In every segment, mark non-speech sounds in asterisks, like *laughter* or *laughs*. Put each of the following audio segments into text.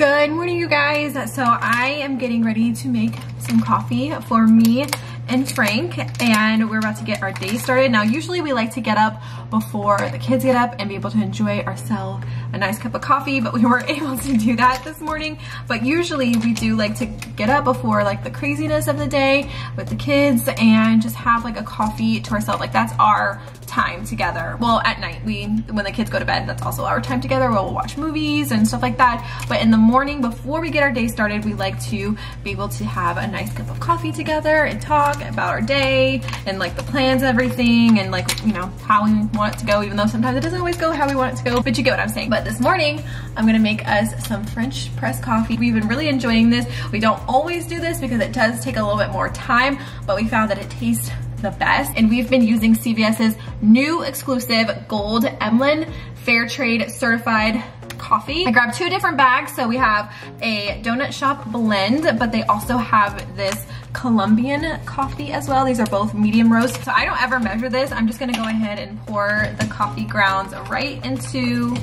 Good morning, you guys. So I am getting ready to make some coffee for me and Frank and we're about to get our day started. Now usually we like to get up before the kids get up and be able to enjoy ourselves a nice cup of coffee but we *laughs* weren't able to do that this morning but usually we do like to get up before like the craziness of the day with the kids and just have like a coffee to ourselves like that's our time together well at night we when the kids go to bed that's also our time together we'll watch movies and stuff like that but in the morning before we get our day started we like to be able to have a nice cup of coffee together and talk about our day and like the plans everything and like, you know, how we want it to go, even though sometimes it doesn't always go how we want it to go, but you get what I'm saying. But this morning, I'm gonna make us some French press coffee. We've been really enjoying this. We don't always do this because it does take a little bit more time, but we found that it tastes the best. And we've been using CVS's new exclusive Gold Emblem Fair Trade Certified coffee. I grabbed two different bags. So we have a donut shop blend, but they also have this Colombian coffee as well. These are both medium roast. So I don't ever measure this. I'm just gonna go ahead and pour the coffee grounds right into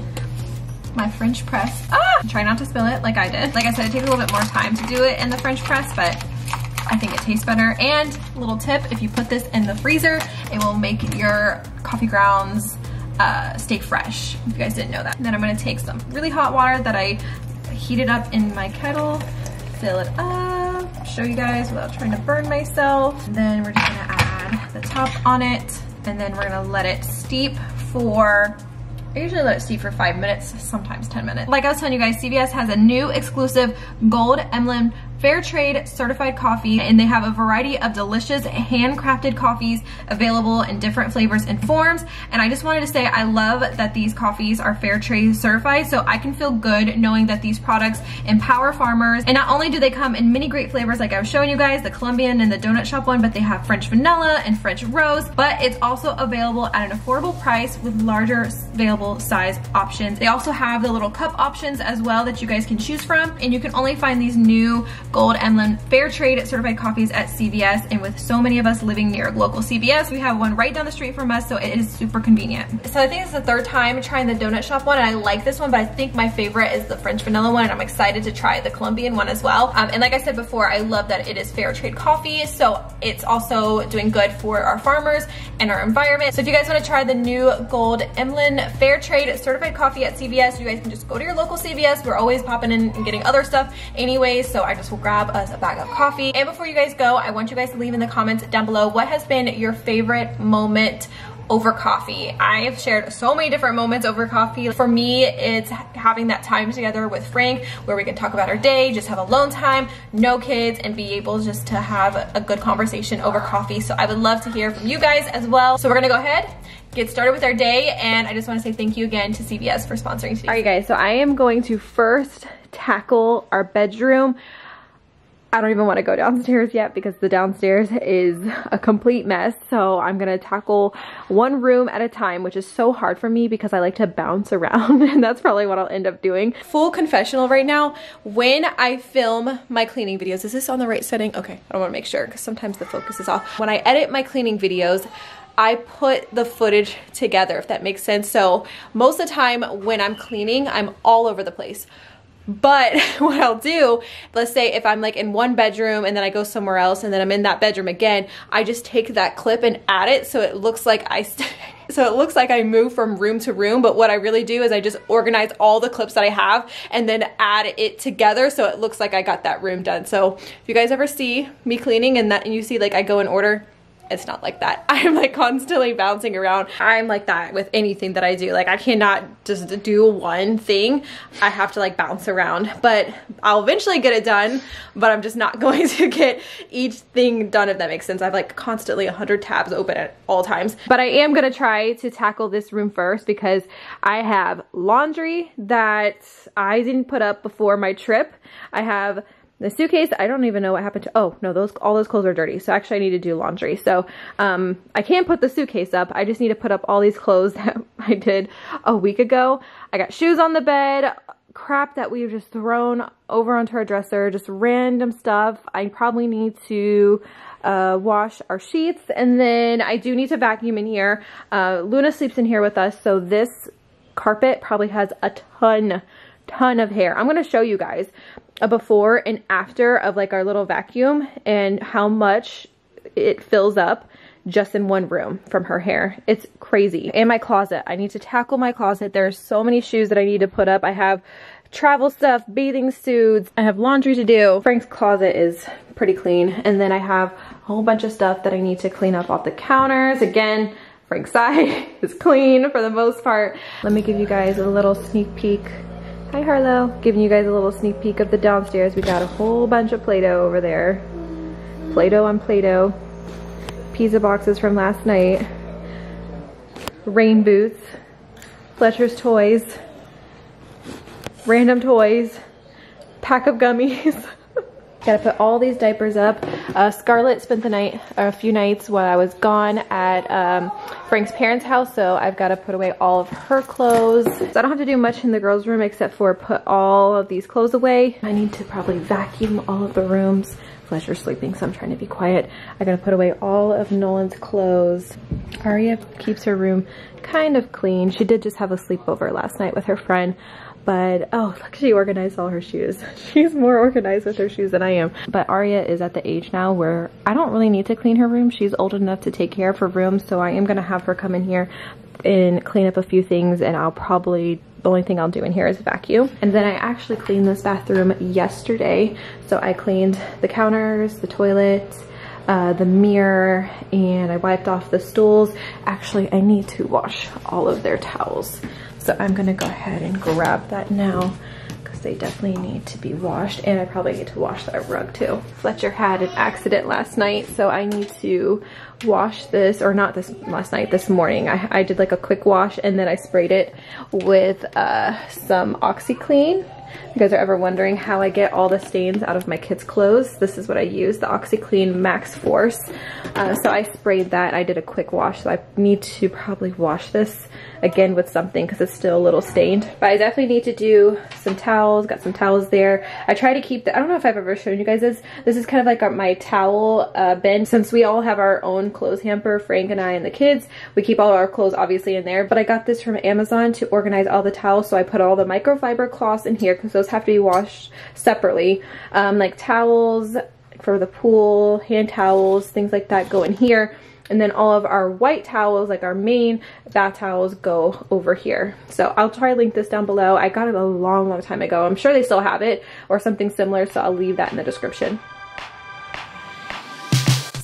my French press. Ah! Try not to spill it like I did. Like I said, it takes a little bit more time to do it in the French press, but I think it tastes better. And little tip, if you put this in the freezer, it will make your coffee grounds uh, stay fresh, if you guys didn't know that. And then I'm gonna take some really hot water that I heated up in my kettle, fill it up, show you guys without trying to burn myself. And then we're just gonna add the top on it, and then we're gonna let it steep for I usually let it steep for five minutes, sometimes 10 minutes. Like I was telling you guys, CVS has a new exclusive Gold Emblem Fair Trade certified coffee and they have a variety of delicious handcrafted coffees available in different flavors and forms. And I just wanted to say I love that these coffees are Fair Trade certified so I can feel good knowing that these products empower farmers. And not only do they come in many great flavors like I was showing you guys, the Colombian and the donut shop one, but they have French vanilla and French rose, but it's also available at an affordable price with larger available size options. They also have the little cup options as well that you guys can choose from. And you can only find these new Gold Emblem Fair Trade certified coffees at CVS. And with so many of us living near a local CVS, we have one right down the street from us, so it is super convenient. So I think it's the third time trying the donut shop one, and I like this one, but I think my favorite is the French vanilla one, and I'm excited to try the Colombian one as well. Um, and like I said before, I love that it is fair trade coffee, so it's also doing good for our farmers and our environment. So if you guys wanna try the new Gold Emblem Fair Trade certified coffee at CVS, you guys can just go to your local CVS. We're always popping in and getting other stuff anyways, so I just grab us a bag of coffee. And before you guys go, I want you guys to leave in the comments down below what has been your favorite moment over coffee. I've shared so many different moments over coffee. For me, it's having that time together with Frank where we can talk about our day, just have a alone time, no kids, and be able just to have a good conversation over coffee. So I would love to hear from you guys as well. So we're gonna go ahead get started with our day and I just want to say thank you again to CVS for sponsoring today. All right guys, so I am going to first tackle our bedroom. I don't even want to go downstairs yet because the downstairs is a complete mess. So I'm going to tackle one room at a time, which is so hard for me because I like to bounce *laughs* around and that's probably what I'll end up doing. Full confessional right now, when I film my cleaning videos, is this on the right setting? Okay, I don't want to make sure because sometimes the focus is off. When I edit my cleaning videos, I put the footage together, if that makes sense. So most of the time when I'm cleaning, I'm all over the place. But *laughs* what I'll do, let's say if I'm like in one bedroom and then I go somewhere else and then I'm in that bedroom again, I just take that clip and add it so it looks like I *laughs* so it looks like I move from room to room, but what I really do is I just organize all the clips that I have and then add it together so it looks like I got that room done. So if you guys ever see me cleaning and that and you see like I go in order, it's not like that. *laughs* I'm like constantly bouncing around. I'm like that with anything that I do. Like I cannot just do one thing. I have to like bounce around, but I'll eventually get it done, but I'm just not *laughs* going to get each thing done if that makes sense. I have like constantly 100 tabs open at all times. But I am gonna try to tackle this room first because I have laundry that I didn't put up before my trip. I have the suitcase, I don't even know what happened to, oh no, those all those clothes are dirty. So actually I need to do laundry. So um, I can't put the suitcase up. I just need to put up all these clothes *laughs* that I did a week ago. I got shoes on the bed, crap that we've just thrown over onto our dresser, just random stuff. I probably need to uh, wash our sheets and then I do need to vacuum in here. Uh, Luna sleeps in here with us. So this carpet probably has a ton ton of hair. I'm going to show you guys a before and after of like our little vacuum and how much it fills up just in one room from her hair. It's crazy. And my closet. I need to tackle my closet. There are so many shoes that I need to put up. I have travel stuff, bathing suits. I have laundry to do. Frank's closet is pretty clean. And then I have a whole bunch of stuff that I need to clean up off the counters. Again, Frank's *laughs* side is clean for the most part. Let me give you guys a little sneak peek. Hi Harlow. Giving you guys a little sneak peek of the downstairs. We got a whole bunch of Play-Doh over there. Play-Doh on Play-Doh. Pizza boxes from last night. Rain boots. Fletcher's toys. Random toys. Pack of gummies. *laughs* Gotta put all these diapers up. Uh, Scarlett spent the night, a few nights while I was gone at um, Frank's parents' house, so I've gotta put away all of her clothes. So I don't have to do much in the girls' room except for put all of these clothes away. I need to probably vacuum all of the rooms. Fletcher's sleeping, so I'm trying to be quiet. I gotta put away all of Nolan's clothes. Aria keeps her room kind of clean. She did just have a sleepover last night with her friend, but oh, look, she organized all her shoes. *laughs* She's more organized with her shoes than I am. But Aria is at the age now where I don't really need to clean her room. She's old enough to take care of her room, so I am gonna have her come in here and clean up a few things and I'll probably the only thing I'll do in here is vacuum. And then I actually cleaned this bathroom yesterday. So I cleaned the counters, the toilet, uh, the mirror, and I wiped off the stools. Actually, I need to wash all of their towels. So I'm gonna go ahead and grab that now because they definitely need to be washed and I probably need to wash that rug too. Fletcher had an accident last night so I need to wash this or not this last night this morning I, I did like a quick wash and then I sprayed it with uh, some OxiClean you guys are ever wondering how I get all the stains out of my kids' clothes, this is what I use, the OxiClean Max Force. Uh, so I sprayed that. I did a quick wash, so I need to probably wash this again with something because it's still a little stained. But I definitely need to do some towels, got some towels there. I try to keep the, I don't know if I've ever shown you guys this. This is kind of like my towel uh, bin. Since we all have our own clothes hamper, Frank and I and the kids, we keep all our clothes obviously in there. But I got this from Amazon to organize all the towels. So I put all the microfiber cloths in here because those have to be washed separately. Um, like towels for the pool, hand towels, things like that go in here. And then all of our white towels, like our main bath towels, go over here. So I'll try to link this down below. I got it a long, long time ago. I'm sure they still have it or something similar, so I'll leave that in the description.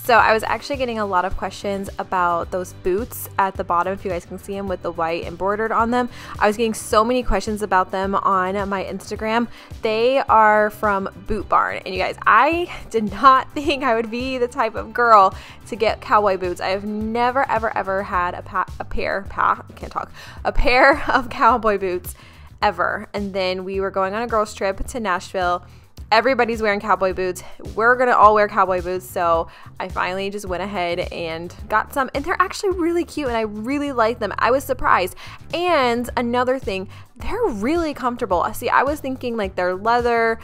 So I was actually getting a lot of questions about those boots at the bottom, if you guys can see them with the white embroidered on them. I was getting so many questions about them on my Instagram. They are from Boot Barn. And you guys, I *laughs* did not think I would be the type of girl to get cowboy boots. I have never, ever, ever had a, a pair, pa can't talk, a pair *laughs* of cowboy boots ever. And then we were going on a girls trip to Nashville everybody's wearing cowboy boots. We're gonna all wear cowboy boots. So I finally just went ahead and got some and they're actually really cute and I really like them. I was surprised. And another thing, they're really comfortable. Uh, see, I was thinking like they're leather,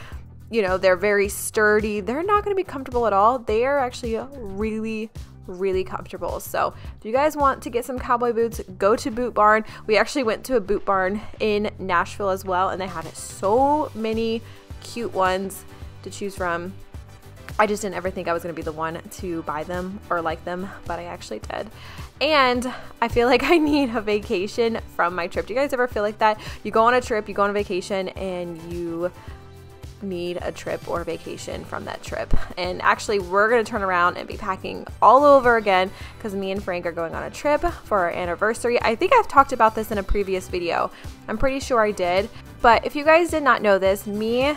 you know, they're very sturdy. They're not gonna be comfortable at all. They are actually really, really comfortable. So if you guys want to get some cowboy boots, go to Boot Barn. We actually went to a Boot Barn in Nashville as well, and they had so many cute ones to choose from. I just didn't ever think I was going to be the one to buy them or like them, but I actually did. And I feel like I need a vacation from my trip. Do you guys ever feel like that? You go on a trip, you go on a vacation, and you need a trip or vacation from that trip. And actually, we're going to turn around and be packing all over again because me and Frank are going on a trip for our anniversary. I think I've talked about this in a previous video. I'm pretty sure I did. But if you guys did not know this, me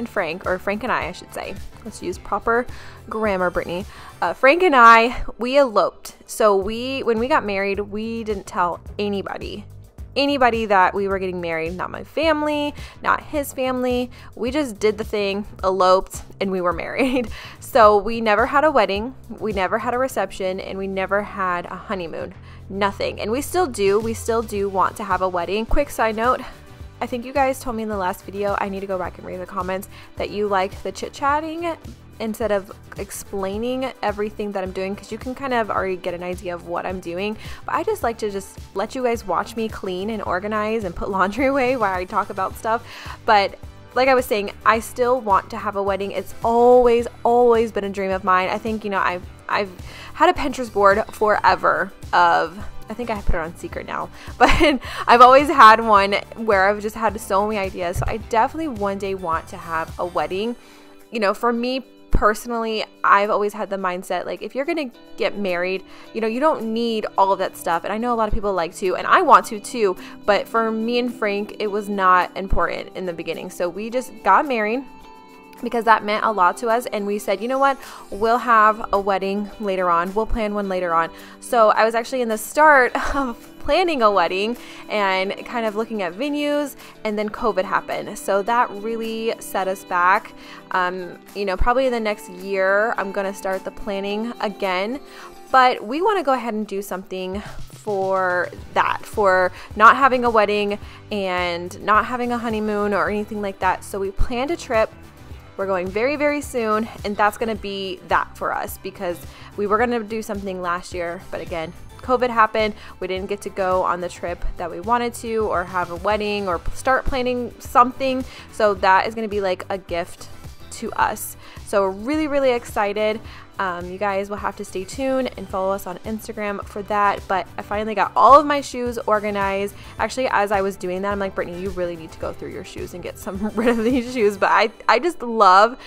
and Frank, or Frank and I, I should say, let's use proper grammar, Britney. Uh, Frank and I, we eloped. So we, when we got married, we didn't tell anybody anybody that we were getting married, not my family, not his family. We just did the thing, eloped, and we were *laughs* married. So we never had a wedding, we never had a reception, and we never had a honeymoon. Nothing. And we still do, we still do want to have a wedding. Quick side note I think you guys told me in the last video, I need to go back and read the comments, that you liked the chit chatting instead of explaining everything that I'm doing because you can kind of already get an idea of what I'm doing. But I just like to just let you guys watch me clean and organize and put laundry *laughs* away while I talk about stuff. But like I was saying, I still want to have a wedding. It's always, always been a dream of mine. I think, you know, I've I've had a Pinterest board forever of I think I put it on secret now, *laughs* but I've always had one where I've just had so many ideas. So I definitely one day want to have a wedding. You know, for me personally, I've always had the mindset like if you're gonna get married, you know, you don't need all of that stuff. And I know a lot of people like to, and I want to too. But for me and Frank, it was not important in the beginning. So we just got married because that meant a lot to us and we said you know what? We'll have a wedding later on. We'll plan one later on. So i was actually in the start *laughs* of planning a wedding and kind of looking at venues and then covid happened. So that really set us back. Um, you know probably in the next year i'm going to start the planning again. But we want to go ahead and do something for that, for not having a wedding and not having a honeymoon or anything like that. So we planned a trip we're going very, very soon, and that's to be that for us because we were to do something last year, but again, COVID happened. We didn't get to go on the trip that we wanted to, or have a wedding, or start planning something. So that is to be like a gift to us. So we're really, really excited. Um, you guys will have to stay tuned and follow us on Instagram for that. But I finally got all of my shoes organized. Actually, as I was doing that, I'm like, Britney, you really need to go through your shoes and get some *laughs* rid of these shoes. But I, I just love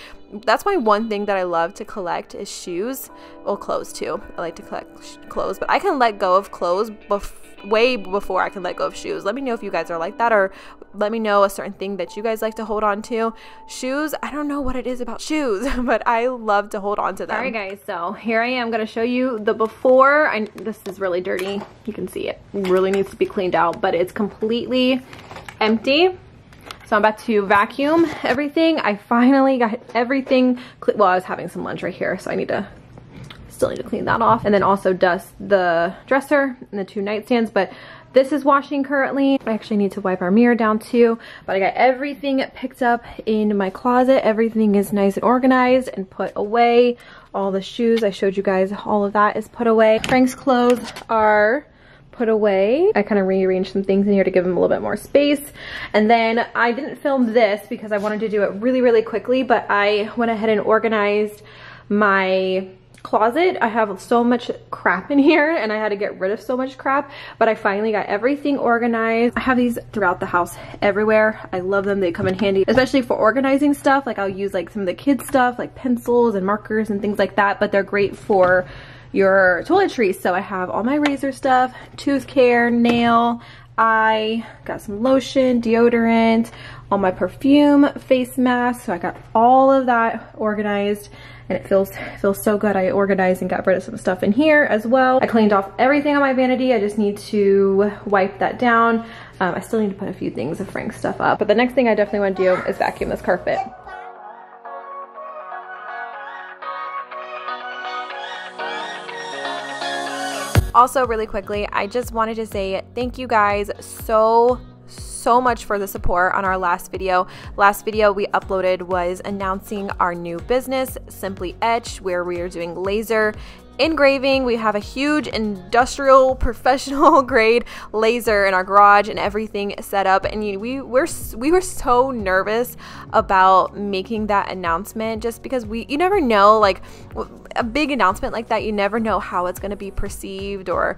that's my one thing that I love to collect is shoes. Well, clothes too. I like to collect clothes, but I can let go of clothes before way before I can let go of shoes. Let me know if you guys are like that or let me know a certain thing that you guys like to hold on to. Shoes, I don't know what it is about shoes, *laughs* but I love to hold on to them. All right guys, so here I am going to show you the before. I, this is really dirty. You can see it really needs to be cleaned out, but it's completely empty. So I'm about to vacuum everything. I finally got everything, well I was having some lunch right here, so I need to still need to clean that off. And then also dust the dresser and the two nightstands, but this is washing currently. I actually need to wipe our mirror down too, but I got everything picked up in my closet. Everything is nice and organized and put away. All the shoes, I showed you guys, all of that is put away. Frank's clothes are put away. I kind of rearranged some things in here to give him a little bit more space. And then I didn't film this because I wanted to do it really, really quickly, but I went ahead and organized my closet. I have so much crap in here and I had to get rid of so much crap, but I finally got everything organized. I have these throughout the house everywhere. I love them. They come in handy, especially for organizing stuff. Like I'll use like some of the kids stuff like pencils and markers and things like that, but they're great for your toiletries. So I have all my razor stuff, tooth care, nail, I got some lotion, deodorant, all my perfume, face mask. So I got all of that organized and it feels feels so good. I organized and got rid of some stuff in here as well. I cleaned off everything on my vanity. I just need to wipe that down. Um, I still need to put a few things of Frank's stuff up. But the next thing I definitely want to do is vacuum this carpet. Also, really quickly, I just wanted to say thank you guys so so much for the support on our last video. Last video we uploaded was announcing our new business, Simply Etch, where we are doing laser engraving. We have a huge industrial *laughs* professional *laughs* grade laser in our garage and everything set up. And you know, we were we were so nervous about making that announcement just because we you never know like a big announcement like that you never know how it's going to be perceived or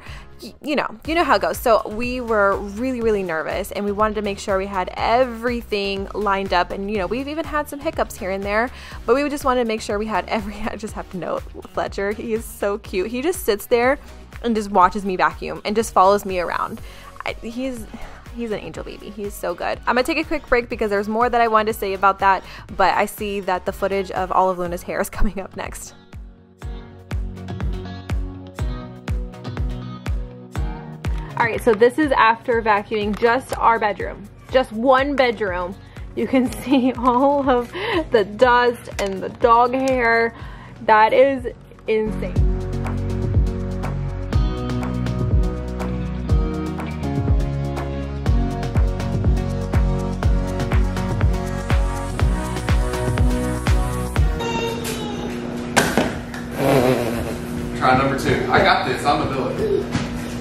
you know, you know how it goes. So we were really, really nervous and we wanted to make sure we had everything lined up. And, you know, we've even had some hiccups here and there, but we just wanted to make sure we had every, *laughs* I just have to note Fletcher, he is so cute. He just sits there and just watches me vacuum and just follows me around. I, he's, he's an angel baby. He's so good. I'm gonna take a quick break because there's more that I wanted to say about that, but I see that the footage of all of Luna's hair is *laughs* coming up next. All right, so this is after vacuuming just our bedroom, just one bedroom. You can *laughs* see all of the dust and the dog hair. That is insane.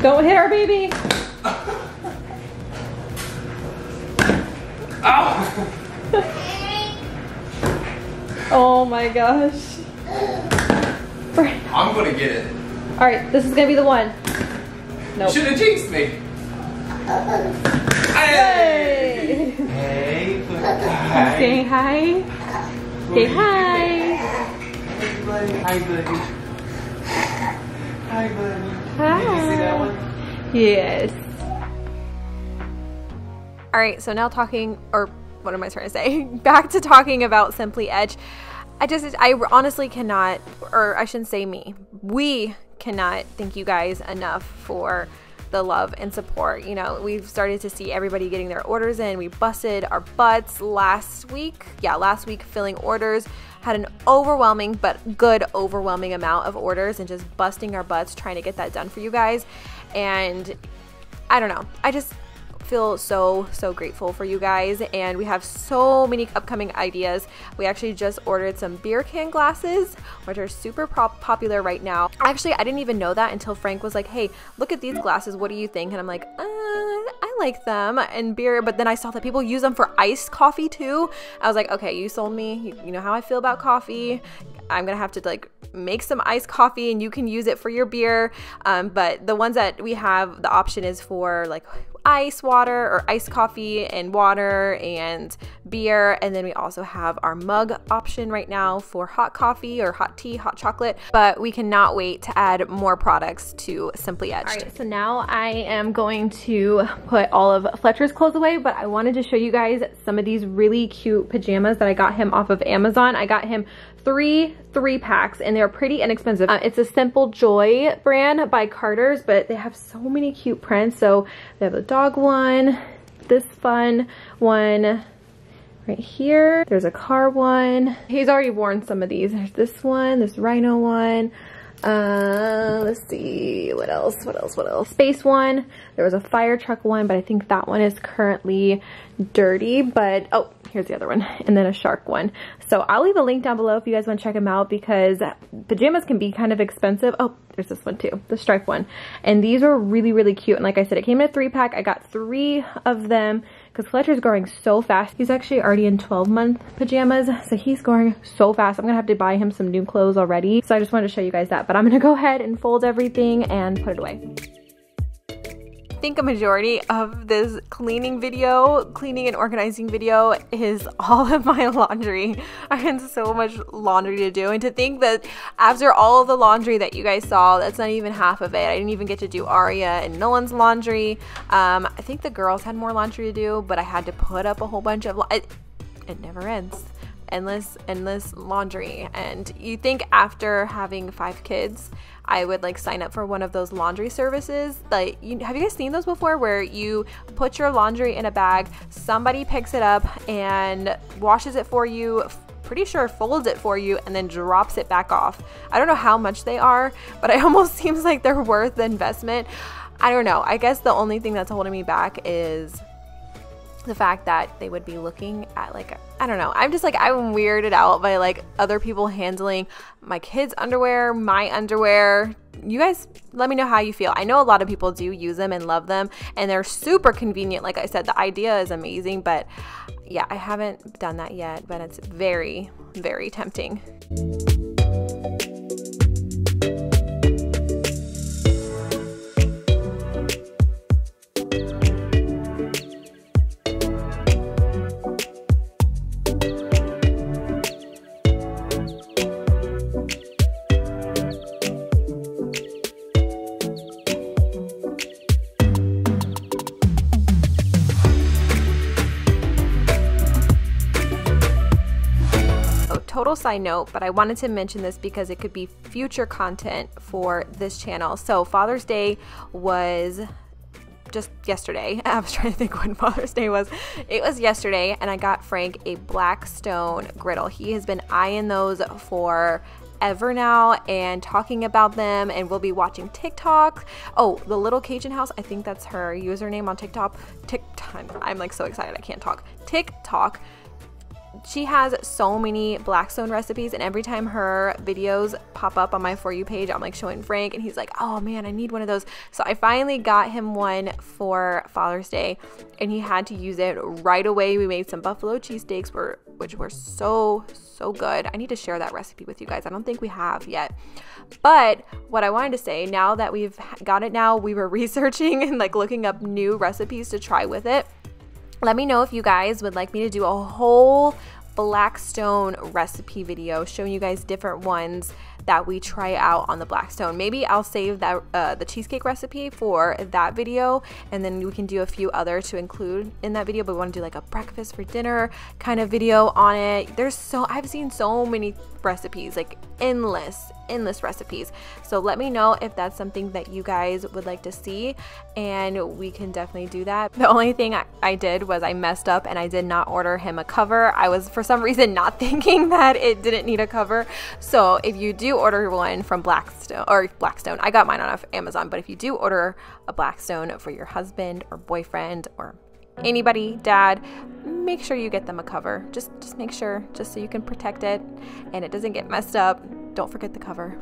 Don't hit our baby. Ow! *laughs* Oh my gosh. I'm gonna get it. All right, this is gonna be the one. No. Nope. Should have jinxed me. Hey! Hey. Hey, Say hi. Say hi. Hi, buddy. Hi, buddy. Hi, Did you see that one? Yes. All right, so now talking, or what am I trying to say? *laughs* Back to talking about Simply Etch. I just, I honestly cannot, or I shouldn't say me, we cannot thank you guys enough for the love and support. You know, we've started to see everybody getting their orders in. We busted our butts last week. Yeah, last week filling orders. Had an overwhelming, but good overwhelming amount of orders and just busting our butts trying to get that done for you guys. And I don't know. I just feel so so grateful for you guys. And we have so many upcoming ideas. We actually just ordered some beer can glasses which are super pop- popular right now. Actually i didn't even know that until frank was like hey look at these glasses. What do you think? And i'm like uh, i like them and beer. But then i saw that people use them for iced coffee too. I was like okay you sold me. You, you know how i feel about coffee. I'm gonna have to like make some iced coffee and you can use it for your beer. Um, but the ones that we have, the option is for like ice water or iced coffee and water and beer. And then we also have our mug option right now for hot coffee or hot tea, hot chocolate. But we cannot wait to add more products to Simply Etched. All right, so now I am going to put all of Fletcher's clothes away, but I wanted to show you guys some of these really cute pajamas that I got him off of Amazon. I got him three three packs and they're pretty inexpensive. Uh, it's a Simple Joy brand by Carter's, but they have so many cute prints. So they have a dog one, this fun one, right here. There's a car one. He's already worn some of these. There's this one, this rhino one. Uh, let's see, what else, what else, what else? Space one, there was a fire truck one, but I think that one is currently dirty, but, oh, here's the other one, *laughs* and then a shark one. So I'll leave a link down below if you guys want to check them out because pajamas can be kind of expensive. Oh, there's this one too, the stripe one. And these were really, really cute. And like I said, it came in a three pack. I got three of them because Fletcher's growing so fast. He's actually already in 12 month pajamas, so he's growing so fast. I'm gonna have to buy him some new clothes already. So I just wanted to show you guys that, but I'm gonna go ahead and fold everything and put it away think a majority of this cleaning video, cleaning and organizing video is *laughs* all of my laundry. I had so much laundry to do. And to think that after all of the laundry that you guys saw, that's not even half of it. I didn't even get to do Aria and Nolan's laundry. Um, I think the girls had more laundry to do, but I had to put up a whole bunch of, it, it never ends endless endless laundry and you think after having five kids I would like sign up for one of those laundry services. Like, you, have you guys seen those before where you put your laundry in a bag, somebody picks it up and washes it for you, pretty sure folds it for you and then drops it back off. I don't know how much they are, but it *laughs* almost seems like they're worth the investment. I don't know. I guess the only thing that's holding me back is the fact that they would be looking at like I don't know. I'm just like I'm weirded out by like other people handling my kids' underwear, my underwear. You guys let me know how you feel. I know a lot of people do use them and love them and they're super convenient. Like I said, the idea is amazing, but yeah, I haven't done that yet, but it's very very tempting. Total side note, but I wanted to mention this because it could be future content for this channel. So Father's Day was just yesterday. *laughs* I was trying to think when *laughs* Father's Day was. It was yesterday, and I got Frank a Blackstone griddle. He has been eyeing those for ever now and talking about them and we'll be watching TikTok. Oh, the little Cajun house, I think that's her username on TikTok. TikTok. I'm like so excited I can't talk. TikTok she has so many Blackstone recipes and every time her videos pop up on my For You page, I'm like showing Frank and he's like, oh man, I need one of those. So I finally got him one for Father's Day and he had to use it right away. We made some buffalo cheesesteaks which were so, so good. I need to share that recipe with you guys. I don't think we have yet. But what I wanted to say, now that we've got it now, we were *laughs* researching and like looking up new recipes to try with it. Let me know if you guys would like me to do a whole Blackstone recipe video showing you guys different ones that we try out on the Blackstone. Maybe I'll save that uh, the cheesecake recipe for that video and then we can do a few other to include in that video but we want to do like a breakfast for dinner kind of video on it. There's so I've seen so many recipes like endless endless recipes. So let me know if that's something that you guys would like to see and we can definitely do that. The only thing I, I did was I messed up and I did not order him a cover. I was for some *laughs* reason not *laughs* thinking that it didn't need a cover. So if you do order one from Blackstone or Blackstone, I got mine on off Amazon, but if you do order a Blackstone for your husband or boyfriend or anybody, dad, make sure you get them a cover. Just just make sure just so you can protect it and it doesn't get messed up. Don't forget the cover.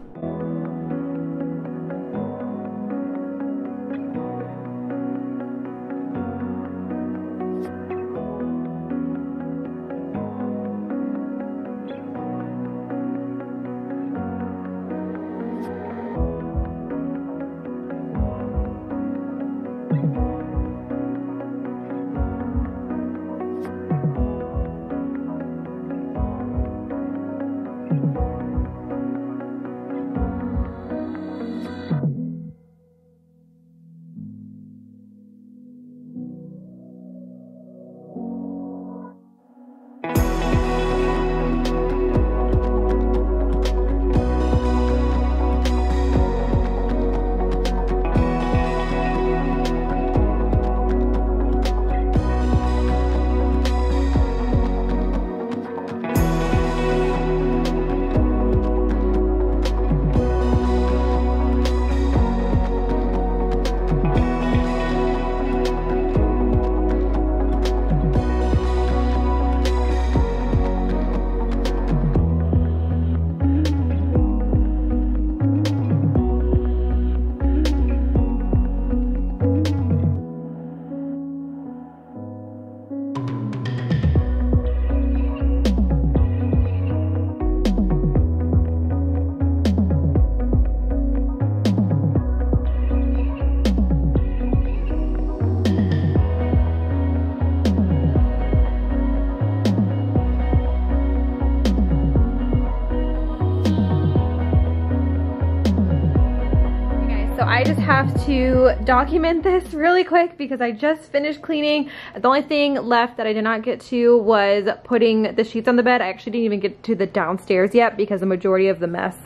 To document this really quick because I just finished cleaning. The only thing left that I did not get to was putting the sheets on the bed. I actually didn't even get to the downstairs yet because the majority of the mess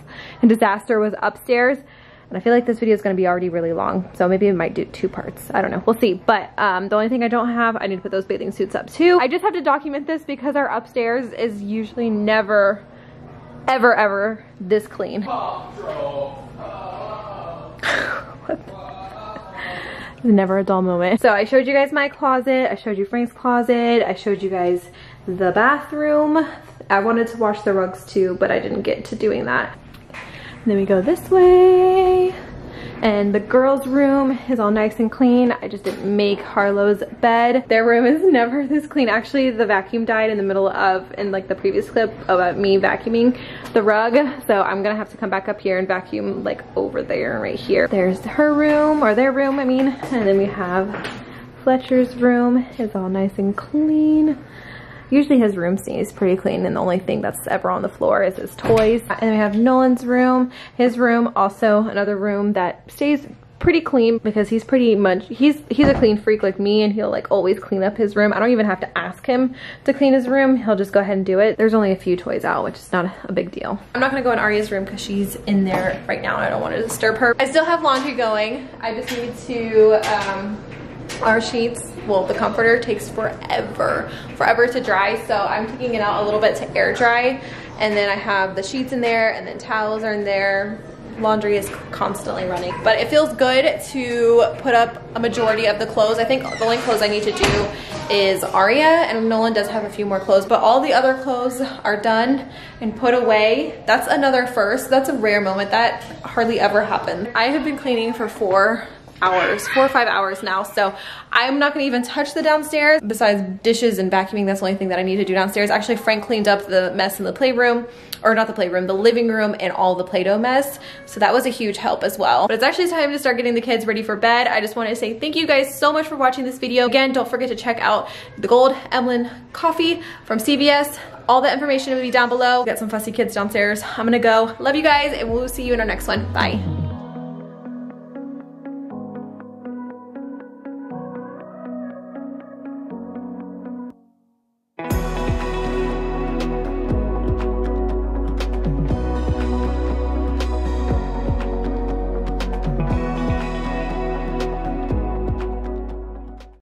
and disaster was upstairs. And I feel like this video is going to be already really long. So maybe we might do two parts. I don't know. We'll see. But um, the only thing I don't have, I need to put those bathing suits up too. I just have to document this because our upstairs is usually never, ever, ever this clean. *laughs* never a dull moment. So I showed you guys my closet. I showed you Frank's closet. I showed you guys the bathroom. I wanted to wash the rugs too, but I didn't get to doing that. And then we go this way. And the girls' room is all nice and clean. I just didn't make Harlow's bed. Their room is *laughs* never this clean. Actually, the vacuum died in the middle of, in like the previous clip about me vacuuming the rug. So I'm gonna have to come back up here and vacuum like over there right here. There's her room, or their room, I mean. And then we have Fletcher's room is all nice and clean. Usually his room stays pretty clean and the only thing that's ever on the floor is his toys. And we have Nolan's room. His room, also another room that stays pretty clean because he's pretty much he's he's a clean freak like me and he'll like always clean up his room. I don't even have to ask him to clean his room. He'll just go ahead and do it. There's only a few toys out which is not a big deal. I'm not gonna go in aria's room because she's in there right now and i don't want to disturb her. I still have laundry going. I just need to um our sheets well the comforter takes forever forever to dry so i'm taking it out a little bit to air dry and then i have the sheets in there and then towels are in there laundry is constantly running but it feels good to put up a majority of the clothes i think the only clothes i need to do is Aria and Nolan does have a few more clothes, but all the other clothes are done and put away. That's another first. That's a rare moment. That hardly ever happens. I have been cleaning for four hours, four or five hours now. So I'm not gonna even touch the downstairs. Besides dishes and vacuuming, that's the only thing that I need to do downstairs. Actually, Frank cleaned up the mess in the playroom, or not the playroom, the living room and all the Play-Doh mess. So that was a huge help as well. But it's actually time to start getting the kids ready for bed. I just wanted to say thank you guys so much for watching this video. Again, don't forget to check out the Gold Emblem coffee from CVS. All the information will be down below. Got some fussy kids downstairs. I'm gonna go. Love you guys, and we'll see you in our next one. Bye.